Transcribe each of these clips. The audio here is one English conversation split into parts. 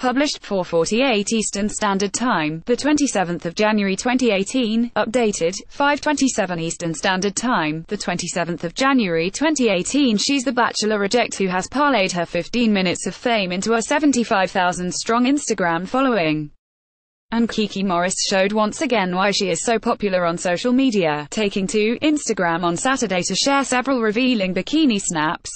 Published 4:48 Eastern Standard Time, the 27th of January 2018. Updated 5:27 Eastern Standard Time, the 27th of January 2018. She's the Bachelor reject who has parlayed her 15 minutes of fame into a 75,000 strong Instagram following. And Kiki Morris showed once again why she is so popular on social media, taking to Instagram on Saturday to share several revealing bikini snaps.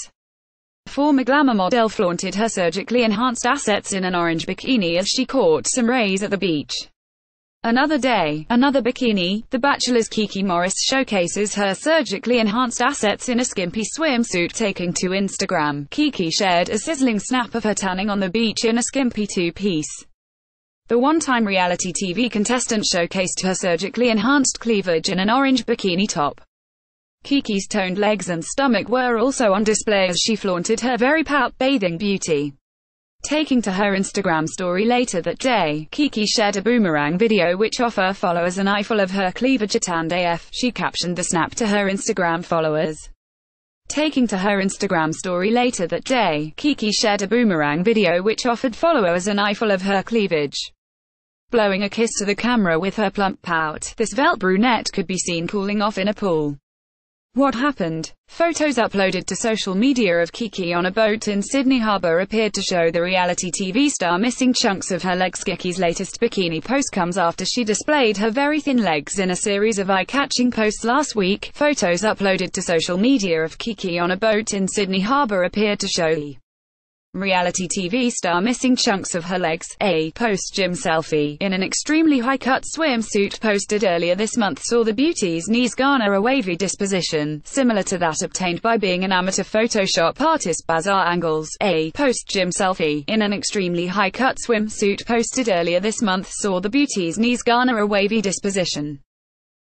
Former glamour model flaunted her surgically enhanced assets in an orange bikini as she caught some rays at the beach. Another day, another bikini, The Bachelor's Kiki Morris showcases her surgically enhanced assets in a skimpy swimsuit taking to Instagram. Kiki shared a sizzling snap of her tanning on the beach in a skimpy two-piece. The one-time reality TV contestant showcased her surgically enhanced cleavage in an orange bikini top. Kiki's toned legs and stomach were also on display as she flaunted her very pout bathing beauty. Taking to her Instagram story later that day, Kiki shared a boomerang video which offer followers an eyeful of her cleavage and AF. She captioned the snap to her Instagram followers. Taking to her Instagram story later that day, Kiki shared a boomerang video which offered followers an eyeful of her cleavage blowing a kiss to the camera with her plump pout. This Velt brunette could be seen cooling off in a pool. What happened? Photos uploaded to social media of Kiki on a boat in Sydney Harbour appeared to show the reality TV star missing chunks of her legs. Kiki's latest bikini post comes after she displayed her very thin legs in a series of eye-catching posts last week. Photos uploaded to social media of Kiki on a boat in Sydney Harbour appeared to show reality TV star missing chunks of her legs. A post-gym selfie in an extremely high-cut swimsuit posted earlier this month saw the beauty's knees garner a wavy disposition, similar to that obtained by being an amateur Photoshop artist Bizarre Angles. A post-gym selfie in an extremely high-cut swimsuit posted earlier this month saw the beauty's knees garner a wavy disposition.